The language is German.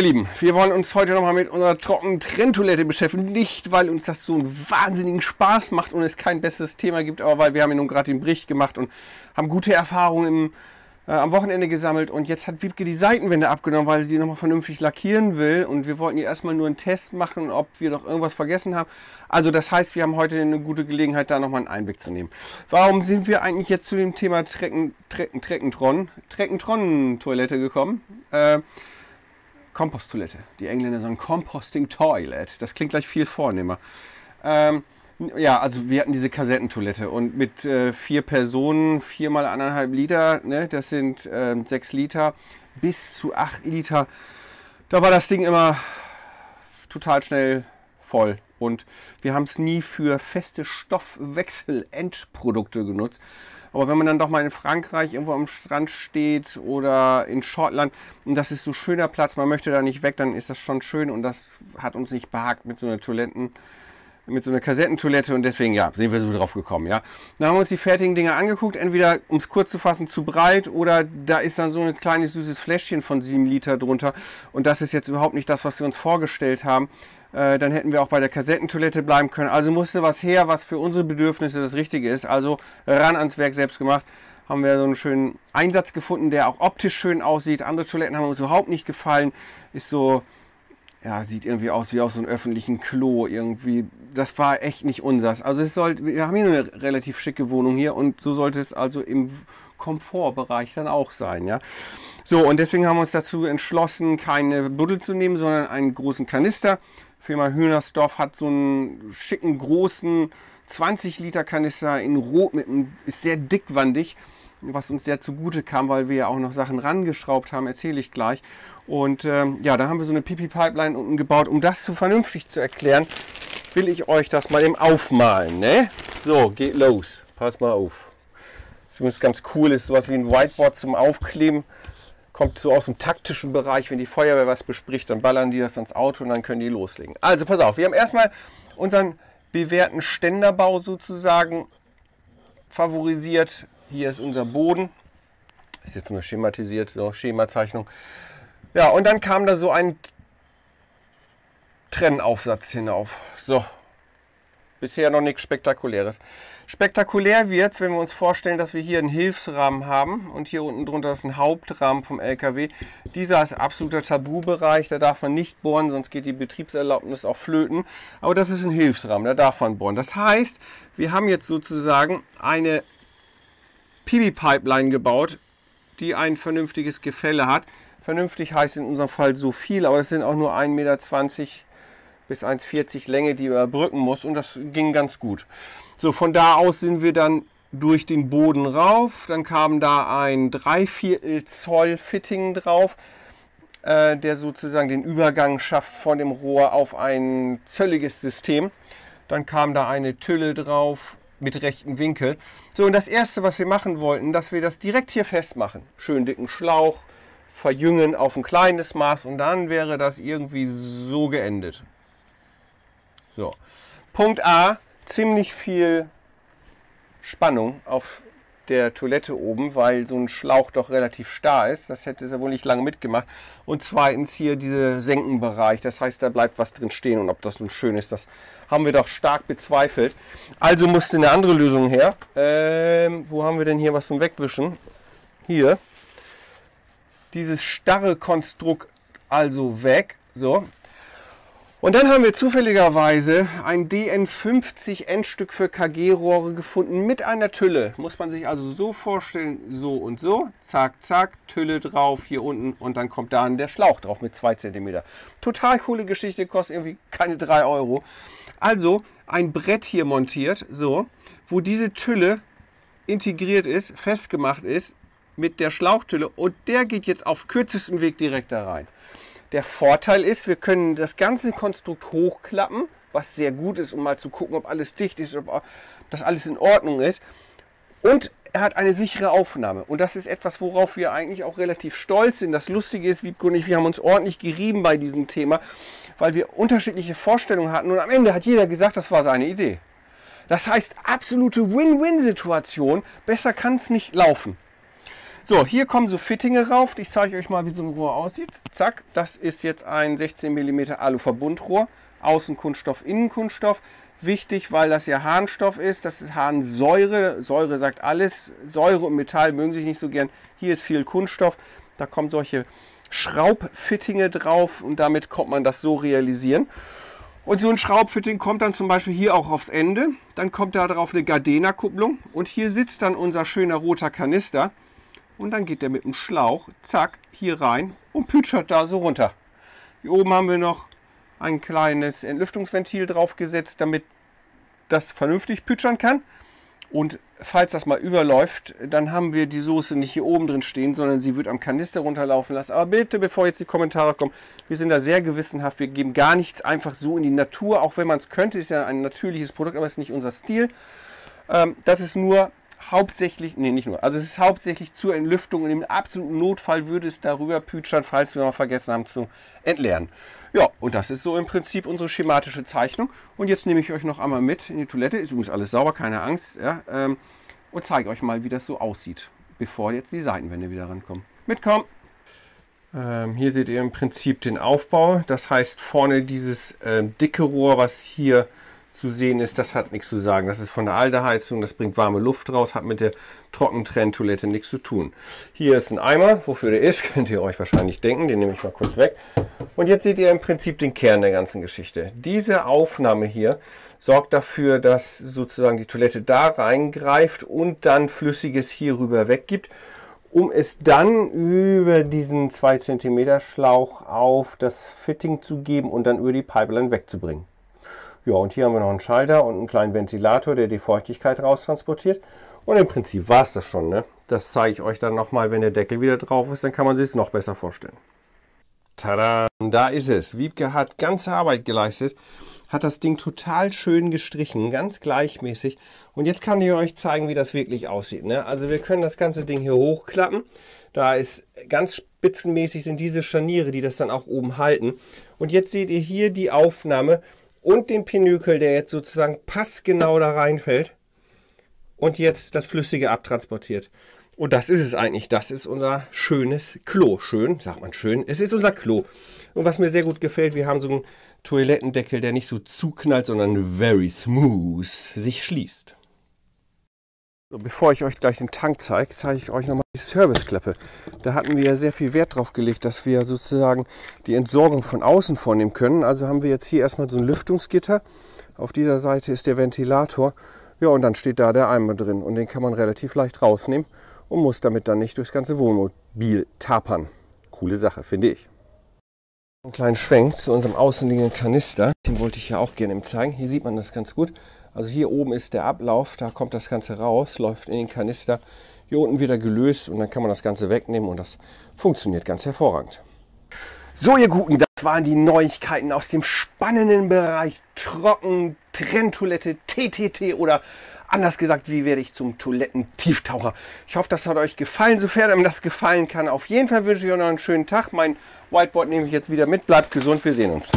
Ihr Lieben, wir wollen uns heute nochmal mit unserer trockenen Trenntoilette beschäftigen. Nicht, weil uns das so einen wahnsinnigen Spaß macht und es kein besseres Thema gibt, aber weil wir haben ja nun gerade den Bericht gemacht und haben gute Erfahrungen im, äh, am Wochenende gesammelt. Und jetzt hat Wiebke die Seitenwände abgenommen, weil sie die nochmal vernünftig lackieren will. Und wir wollten ihr erstmal nur einen Test machen, ob wir noch irgendwas vergessen haben. Also das heißt, wir haben heute eine gute Gelegenheit, da nochmal einen Einblick zu nehmen. Warum sind wir eigentlich jetzt zu dem Thema Trecken, Trecken, Treckentron, Treckentron-Toilette gekommen? Äh, Komposttoilette. Die Engländer sagen Composting Toilet. Das klingt gleich viel vornehmer. Ähm, ja, also wir hatten diese Kassettentoilette und mit äh, vier Personen, viermal anderthalb Liter, ne, das sind äh, sechs Liter, bis zu acht Liter. Da war das Ding immer total schnell voll. Und wir haben es nie für feste Stoffwechselendprodukte genutzt, aber wenn man dann doch mal in Frankreich irgendwo am Strand steht oder in Schottland und das ist so schöner Platz, man möchte da nicht weg, dann ist das schon schön und das hat uns nicht behagt mit so einer Toiletten, mit so einer Kassettentoilette und deswegen, ja, sind wir so drauf gekommen, ja. Dann haben wir uns die fertigen Dinge angeguckt, entweder, um es kurz zu fassen, zu breit oder da ist dann so ein kleines süßes Fläschchen von 7 Liter drunter und das ist jetzt überhaupt nicht das, was wir uns vorgestellt haben. Äh, dann hätten wir auch bei der Kassettentoilette bleiben können. Also musste was her, was für unsere Bedürfnisse das Richtige ist. Also ran ans Werk selbst gemacht. Haben wir so einen schönen Einsatz gefunden, der auch optisch schön aussieht. Andere Toiletten haben uns überhaupt nicht gefallen. Ist so, ja, sieht irgendwie aus wie aus so einem öffentlichen Klo irgendwie. Das war echt nicht unsers. Also es sollte, wir haben hier eine relativ schicke Wohnung hier und so sollte es also im Komfortbereich dann auch sein, ja. So, und deswegen haben wir uns dazu entschlossen, keine Buddel zu nehmen, sondern einen großen Kanister Firma Hühnersdorf hat so einen schicken, großen 20 Liter Kanister in Rot mit einem, ist sehr dickwandig, was uns sehr zugute kam, weil wir ja auch noch Sachen rangeschraubt haben, erzähle ich gleich. Und ähm, ja, da haben wir so eine Pipi-Pipeline unten gebaut. Um das zu vernünftig zu erklären, will ich euch das mal eben aufmalen. Ne? So, geht los. Pass mal auf. Ist ganz cool, ist sowas wie ein Whiteboard zum Aufkleben kommt so aus dem taktischen Bereich, wenn die Feuerwehr was bespricht, dann ballern die das ans Auto und dann können die loslegen. Also pass auf, wir haben erstmal unseren bewährten Ständerbau sozusagen favorisiert. Hier ist unser Boden. Ist jetzt nur schematisiert, so Schemazeichnung. Ja, und dann kam da so ein Trennaufsatz hinauf. So, Bisher noch nichts Spektakuläres. Spektakulär wird es, wenn wir uns vorstellen, dass wir hier einen Hilfsrahmen haben und hier unten drunter ist ein Hauptrahmen vom LKW. Dieser ist absoluter Tabubereich, da darf man nicht bohren, sonst geht die Betriebserlaubnis auch flöten. Aber das ist ein Hilfsrahmen, da darf man bohren. Das heißt, wir haben jetzt sozusagen eine PB-Pipeline gebaut, die ein vernünftiges Gefälle hat. Vernünftig heißt in unserem Fall so viel, aber das sind auch nur 1,20 Meter bis 1,40 Länge, die überbrücken muss und das ging ganz gut. So, von da aus sind wir dann durch den Boden rauf, dann kam da ein 3 4 Zoll Fitting drauf, äh, der sozusagen den Übergang schafft von dem Rohr auf ein zölliges System. Dann kam da eine Tülle drauf mit rechten Winkel. So, und das erste, was wir machen wollten, dass wir das direkt hier festmachen. Schön dicken Schlauch, verjüngen auf ein kleines Maß und dann wäre das irgendwie so geendet. So. Punkt A, ziemlich viel Spannung auf der Toilette oben, weil so ein Schlauch doch relativ starr ist. Das hätte sie wohl nicht lange mitgemacht. Und zweitens hier dieser Senkenbereich. Das heißt, da bleibt was drin stehen. Und ob das nun schön ist, das haben wir doch stark bezweifelt. Also musste eine andere Lösung her. Ähm, wo haben wir denn hier was zum Wegwischen? Hier. Dieses starre Konstrukt also weg. So, und dann haben wir zufälligerweise ein DN50 Endstück für KG-Rohre gefunden mit einer Tülle. Muss man sich also so vorstellen, so und so. Zack, zack, Tülle drauf, hier unten und dann kommt da der Schlauch drauf mit 2 cm. Total coole Geschichte, kostet irgendwie keine 3 Euro. Also ein Brett hier montiert, so, wo diese Tülle integriert ist, festgemacht ist mit der Schlauchtülle und der geht jetzt auf kürzesten Weg direkt da rein. Der Vorteil ist, wir können das ganze Konstrukt hochklappen, was sehr gut ist, um mal zu gucken, ob alles dicht ist, ob das alles in Ordnung ist. Und er hat eine sichere Aufnahme. Und das ist etwas, worauf wir eigentlich auch relativ stolz sind. Das Lustige ist, Wiebke und ich, wir haben uns ordentlich gerieben bei diesem Thema, weil wir unterschiedliche Vorstellungen hatten. Und am Ende hat jeder gesagt, das war seine Idee. Das heißt, absolute Win-Win-Situation. Besser kann es nicht laufen. So, hier kommen so Fittinge rauf. Ich zeige euch mal, wie so ein Rohr aussieht. Zack, das ist jetzt ein 16 mm Alu-Verbundrohr. Außen Kunststoff, Innen Kunststoff. Wichtig, weil das ja Harnstoff ist. Das ist Harnsäure. Säure sagt alles. Säure und Metall mögen sich nicht so gern. Hier ist viel Kunststoff. Da kommen solche Schraubfittinge drauf und damit kommt man das so realisieren. Und so ein Schraubfitting kommt dann zum Beispiel hier auch aufs Ende. Dann kommt da drauf eine Gardena-Kupplung und hier sitzt dann unser schöner roter Kanister. Und dann geht der mit dem Schlauch, zack, hier rein und pütschert da so runter. Hier oben haben wir noch ein kleines Entlüftungsventil draufgesetzt, damit das vernünftig pütschern kann. Und falls das mal überläuft, dann haben wir die Soße nicht hier oben drin stehen, sondern sie wird am Kanister runterlaufen lassen. Aber bitte, bevor jetzt die Kommentare kommen, wir sind da sehr gewissenhaft. Wir geben gar nichts einfach so in die Natur, auch wenn man es könnte. Ist ja ein natürliches Produkt, aber es ist nicht unser Stil. Ähm, das ist nur hauptsächlich, nee, nicht nur, also es ist hauptsächlich zur Entlüftung und im absoluten Notfall würde es darüber pütschern, falls wir mal vergessen haben zu entleeren. Ja, und das ist so im Prinzip unsere schematische Zeichnung. Und jetzt nehme ich euch noch einmal mit in die Toilette. Ist übrigens alles sauber, keine Angst. Ja, ähm, und zeige euch mal, wie das so aussieht, bevor jetzt die Seitenwände wieder rankommen. Mitkommen! Ähm, hier seht ihr im Prinzip den Aufbau. Das heißt, vorne dieses ähm, dicke Rohr, was hier zu sehen ist, das hat nichts zu sagen. Das ist von der Aldeheizung, das bringt warme Luft raus, hat mit der Trockentrenntoilette nichts zu tun. Hier ist ein Eimer, wofür der ist, könnt ihr euch wahrscheinlich denken, den nehme ich mal kurz weg. Und jetzt seht ihr im Prinzip den Kern der ganzen Geschichte. Diese Aufnahme hier sorgt dafür, dass sozusagen die Toilette da reingreift und dann Flüssiges hier rüber weggibt, um es dann über diesen 2 cm Schlauch auf das Fitting zu geben und dann über die Pipeline wegzubringen. Ja, und hier haben wir noch einen Schalter und einen kleinen Ventilator, der die Feuchtigkeit raustransportiert. Und im Prinzip war es das schon. Ne? Das zeige ich euch dann nochmal, wenn der Deckel wieder drauf ist. Dann kann man sich es noch besser vorstellen. Tada! Da ist es. Wiebke hat ganze Arbeit geleistet. Hat das Ding total schön gestrichen, ganz gleichmäßig. Und jetzt kann ich euch zeigen, wie das wirklich aussieht. Ne? Also wir können das ganze Ding hier hochklappen. Da ist ganz spitzenmäßig sind diese Scharniere, die das dann auch oben halten. Und jetzt seht ihr hier die Aufnahme und den Pinökel, der jetzt sozusagen passgenau da reinfällt und jetzt das Flüssige abtransportiert. Und das ist es eigentlich. Das ist unser schönes Klo. Schön, sagt man schön. Es ist unser Klo. Und was mir sehr gut gefällt, wir haben so einen Toilettendeckel, der nicht so zuknallt, sondern very smooth sich schließt. So, bevor ich euch gleich den Tank zeige, zeige ich euch nochmal die Serviceklappe. Da hatten wir ja sehr viel Wert drauf gelegt, dass wir sozusagen die Entsorgung von außen vornehmen können. Also haben wir jetzt hier erstmal so ein Lüftungsgitter. Auf dieser Seite ist der Ventilator. Ja, und dann steht da der Eimer drin. Und den kann man relativ leicht rausnehmen und muss damit dann nicht durchs ganze Wohnmobil tapern. Coole Sache, finde ich. Einen kleinen Schwenk zu unserem außenliegenden Kanister. Den wollte ich ja auch gerne zeigen. Hier sieht man das ganz gut. Also hier oben ist der Ablauf, da kommt das Ganze raus, läuft in den Kanister. Hier unten wieder gelöst und dann kann man das Ganze wegnehmen und das funktioniert ganz hervorragend. So ihr Guten, waren die Neuigkeiten aus dem spannenden Bereich Trocken, Trenntoilette, TTT oder anders gesagt, wie werde ich zum Toilettentieftaucher. Ich hoffe, das hat euch gefallen, sofern einem das gefallen kann. Auf jeden Fall wünsche ich euch noch einen schönen Tag. Mein Whiteboard nehme ich jetzt wieder mit. Bleibt gesund, wir sehen uns.